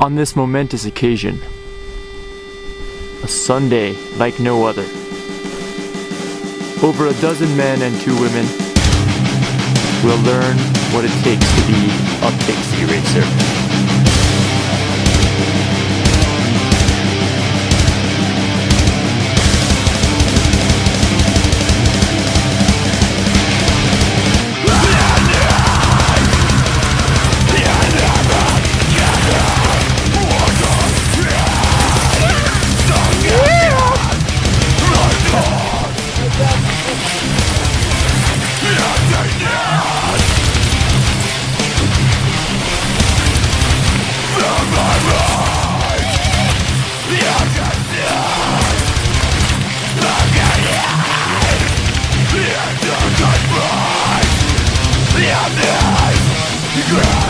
On this momentous occasion, a Sunday like no other, over a dozen men and two women will learn what it takes to be a pixie racer. Cry